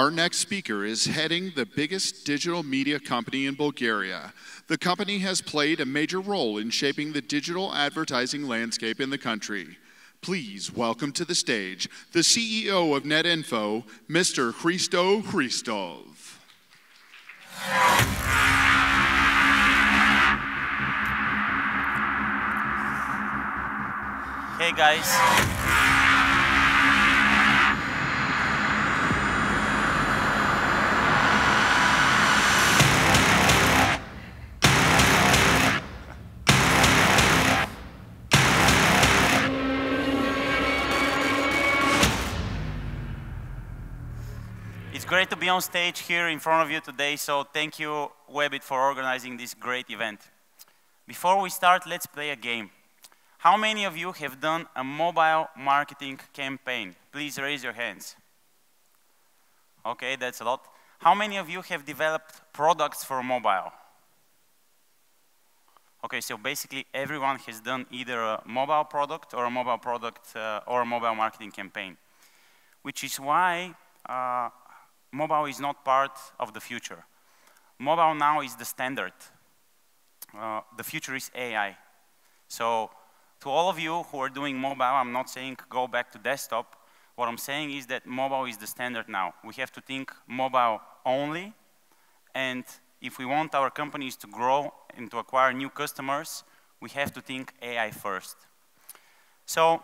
Our next speaker is heading the biggest digital media company in Bulgaria. The company has played a major role in shaping the digital advertising landscape in the country. Please welcome to the stage the CEO of NetInfo, Mr. Hristo Hristov. Hey guys. Be on stage here in front of you today, so thank you, Webit, for organizing this great event. Before we start, let's play a game. How many of you have done a mobile marketing campaign? Please raise your hands. Okay, that's a lot. How many of you have developed products for mobile? Okay, so basically everyone has done either a mobile product or a mobile product uh, or a mobile marketing campaign, which is why uh, mobile is not part of the future. Mobile now is the standard. Uh, the future is AI. So to all of you who are doing mobile, I'm not saying go back to desktop. What I'm saying is that mobile is the standard now. We have to think mobile only. And if we want our companies to grow and to acquire new customers, we have to think AI first. So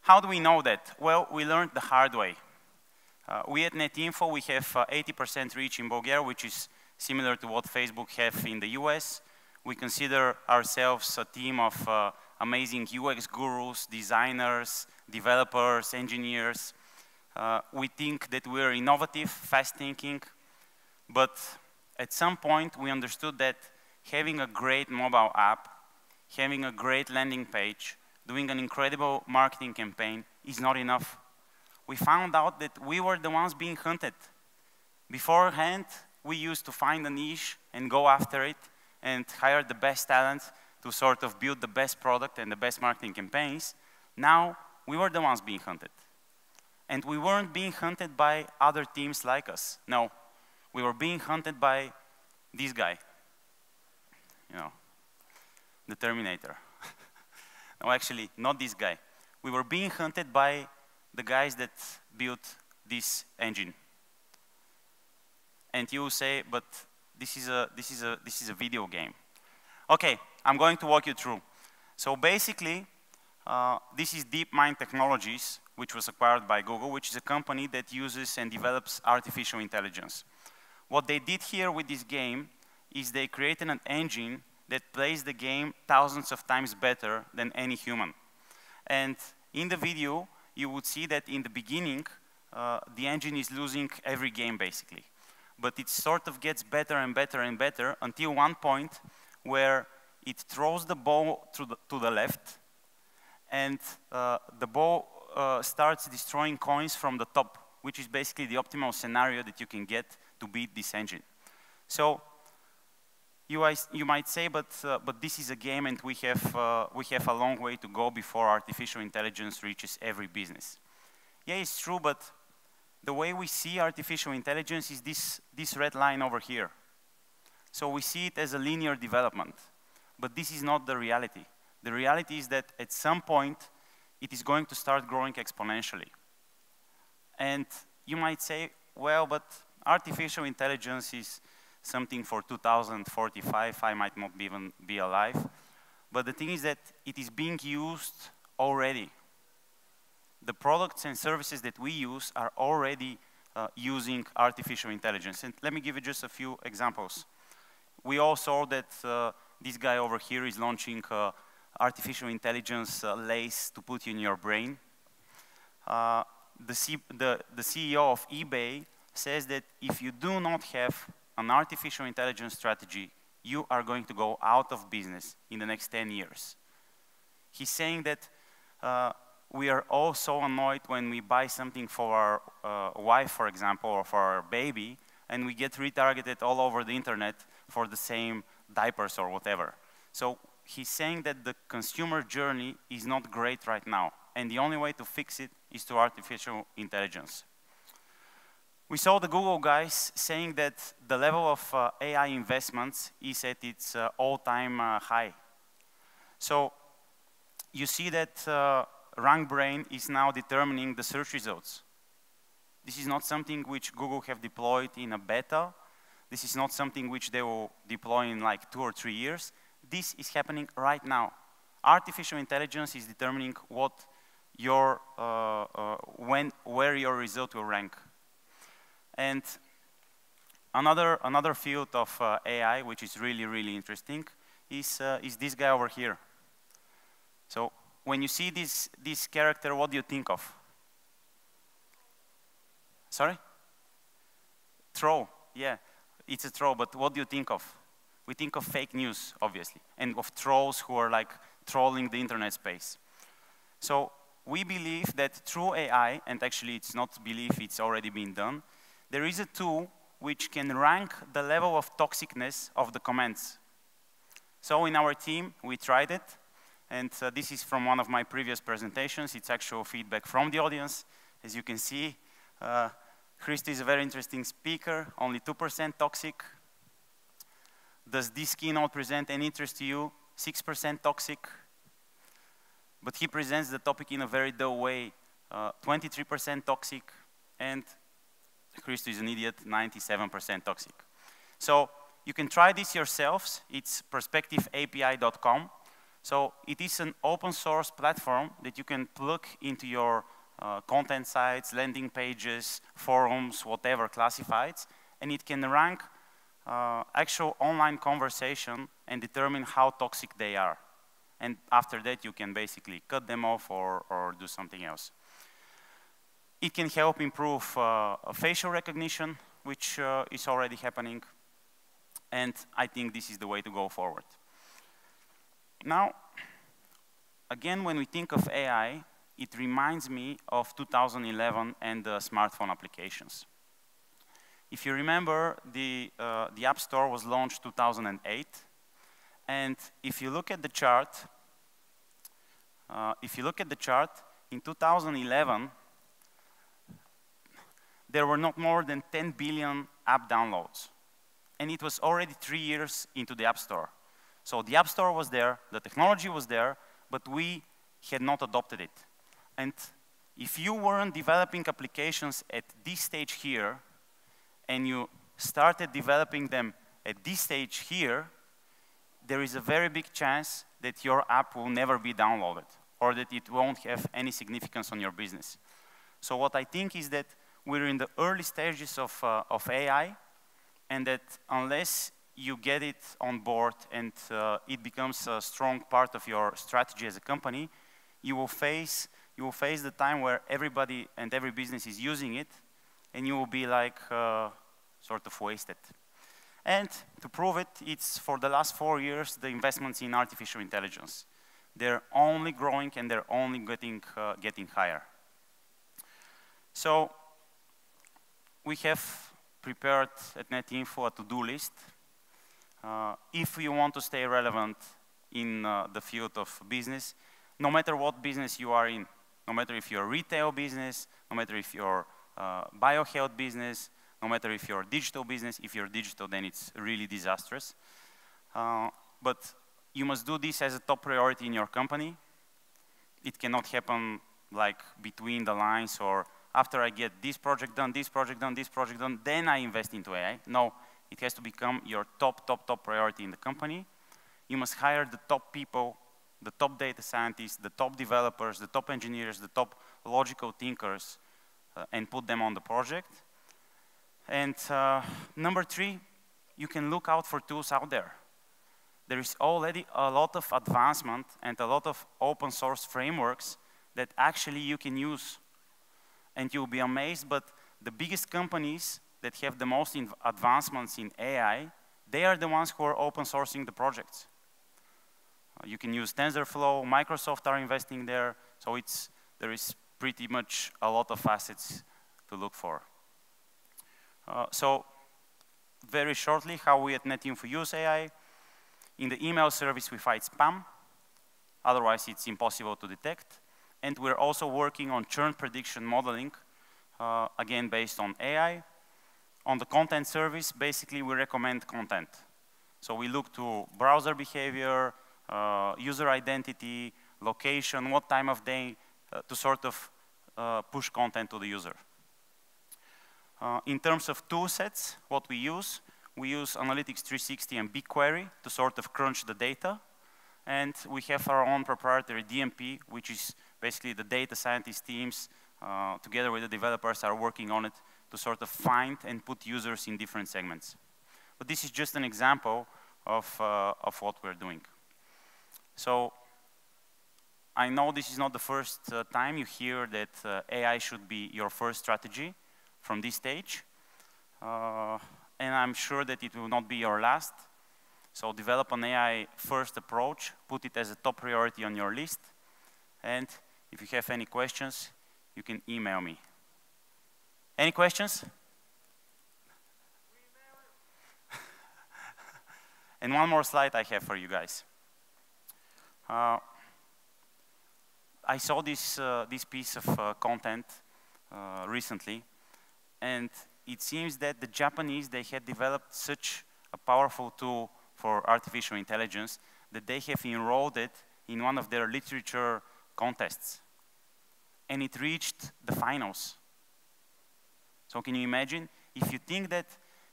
how do we know that? Well, we learned the hard way. Uh, we at NetInfo, we have 80% uh, reach in Bulgaria, which is similar to what Facebook have in the US. We consider ourselves a team of uh, amazing UX gurus, designers, developers, engineers. Uh, we think that we're innovative, fast thinking, but at some point we understood that having a great mobile app, having a great landing page, doing an incredible marketing campaign is not enough we found out that we were the ones being hunted. Beforehand, we used to find a niche and go after it and hire the best talent to sort of build the best product and the best marketing campaigns. Now, we were the ones being hunted. And we weren't being hunted by other teams like us. No, we were being hunted by this guy. You know, the Terminator. no, actually, not this guy. We were being hunted by the guys that built this engine. And you will say, but this is a, this is a, this is a video game. Okay, I'm going to walk you through. So basically, uh, this is DeepMind Technologies, which was acquired by Google, which is a company that uses and develops artificial intelligence. What they did here with this game is they created an engine that plays the game thousands of times better than any human. And in the video, you would see that in the beginning, uh, the engine is losing every game basically. But it sort of gets better and better and better until one point where it throws the ball to the, to the left and uh, the ball uh, starts destroying coins from the top, which is basically the optimal scenario that you can get to beat this engine. So you, you might say, but, uh, but this is a game and we have, uh, we have a long way to go before artificial intelligence reaches every business. Yeah, it's true, but the way we see artificial intelligence is this, this red line over here. So we see it as a linear development, but this is not the reality. The reality is that at some point, it is going to start growing exponentially. And you might say, well, but artificial intelligence is something for 2045, I might not even be alive. But the thing is that it is being used already. The products and services that we use are already uh, using artificial intelligence. And let me give you just a few examples. We all saw that uh, this guy over here is launching uh, artificial intelligence uh, lace to put in your brain. Uh, the, the, the CEO of eBay says that if you do not have an artificial intelligence strategy, you are going to go out of business in the next 10 years. He's saying that uh, we are all so annoyed when we buy something for our uh, wife, for example, or for our baby, and we get retargeted all over the internet for the same diapers or whatever. So he's saying that the consumer journey is not great right now, and the only way to fix it is to artificial intelligence. We saw the Google guys saying that the level of uh, AI investments is at its uh, all-time uh, high. So you see that uh, RankBrain is now determining the search results. This is not something which Google have deployed in a beta. This is not something which they will deploy in like two or three years. This is happening right now. Artificial intelligence is determining what your, uh, uh, when, where your result will rank. And another, another field of uh, AI, which is really, really interesting, is, uh, is this guy over here. So when you see this, this character, what do you think of? Sorry? Troll, yeah, it's a troll, but what do you think of? We think of fake news, obviously, and of trolls who are like trolling the internet space. So we believe that through AI, and actually it's not belief, it's already been done, there is a tool which can rank the level of toxicness of the comments. So in our team, we tried it, and uh, this is from one of my previous presentations. It's actual feedback from the audience. As you can see, uh, Christy is a very interesting speaker, only 2% toxic. Does this keynote present any interest to you? 6% toxic. But he presents the topic in a very dull way, 23% uh, toxic, and Hristo is an idiot, 97% toxic. So you can try this yourselves. It's perspectiveapi.com. So it is an open source platform that you can plug into your uh, content sites, landing pages, forums, whatever classifieds, and it can rank uh, actual online conversation and determine how toxic they are. And after that, you can basically cut them off or, or do something else. It can help improve uh, facial recognition, which uh, is already happening. And I think this is the way to go forward. Now, again, when we think of AI, it reminds me of 2011 and the smartphone applications. If you remember, the, uh, the App Store was launched 2008. And if you look at the chart, uh, if you look at the chart, in 2011, there were not more than 10 billion app downloads. And it was already three years into the App Store. So the App Store was there, the technology was there, but we had not adopted it. And if you weren't developing applications at this stage here, and you started developing them at this stage here, there is a very big chance that your app will never be downloaded or that it won't have any significance on your business. So what I think is that we're in the early stages of, uh, of AI, and that unless you get it on board and uh, it becomes a strong part of your strategy as a company, you will face you will face the time where everybody and every business is using it, and you will be like uh, sort of wasted. And to prove it, it's for the last four years the investments in artificial intelligence. They're only growing and they're only getting uh, getting higher. So we have prepared at NetInfo a to-do list. Uh, if you want to stay relevant in uh, the field of business, no matter what business you are in, no matter if you're a retail business, no matter if you're uh, biohealth business, no matter if you're a digital business, if you're digital, then it's really disastrous. Uh, but you must do this as a top priority in your company. It cannot happen like between the lines or after I get this project done, this project done, this project done, then I invest into AI. No, it has to become your top, top, top priority in the company. You must hire the top people, the top data scientists, the top developers, the top engineers, the top logical thinkers, uh, and put them on the project. And uh, number three, you can look out for tools out there. There is already a lot of advancement and a lot of open source frameworks that actually you can use and you'll be amazed, but the biggest companies that have the most advancements in AI, they are the ones who are open sourcing the projects. Uh, you can use TensorFlow, Microsoft are investing there, so it's, there is pretty much a lot of assets to look for. Uh, so very shortly, how we at NetInfo use AI. In the email service, we fight spam. Otherwise, it's impossible to detect. And we're also working on churn prediction modeling, uh, again, based on AI. on the content service, basically we recommend content. So we look to browser behavior, uh, user identity, location, what time of day uh, to sort of uh, push content to the user. Uh, in terms of tool sets, what we use, we use Analytics 360 and BigQuery to sort of crunch the data. And we have our own proprietary DMP, which is basically the data scientist teams, uh, together with the developers, are working on it to sort of find and put users in different segments. But this is just an example of, uh, of what we're doing. So I know this is not the first uh, time you hear that uh, AI should be your first strategy from this stage. Uh, and I'm sure that it will not be your last. So develop an AI first approach, put it as a top priority on your list. And if you have any questions, you can email me. Any questions? and one more slide I have for you guys. Uh, I saw this, uh, this piece of uh, content uh, recently, and it seems that the Japanese, they had developed such a powerful tool for artificial intelligence that they have enrolled it in one of their literature contests. And it reached the finals. So can you imagine? If you think that,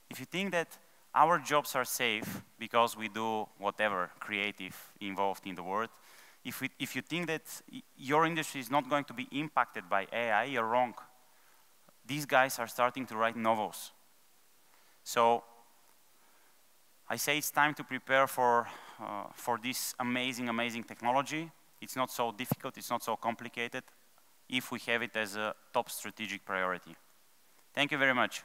if you think that our jobs are safe because we do whatever creative involved in the world, if, we, if you think that your industry is not going to be impacted by AI, you're wrong. These guys are starting to write novels. So I say it's time to prepare for, uh, for this amazing, amazing technology. It's not so difficult, it's not so complicated if we have it as a top strategic priority. Thank you very much.